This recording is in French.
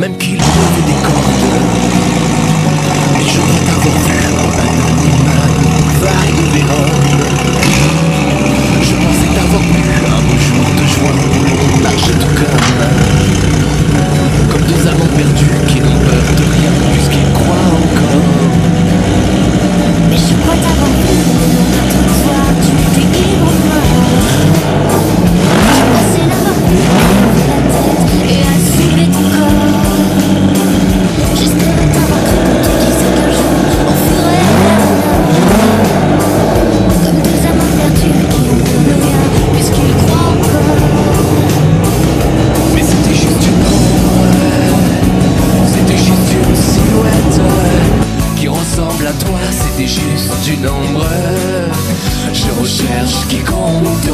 même qu'il trouve des cordes. c'est juste du nombre. Je recherche quiconque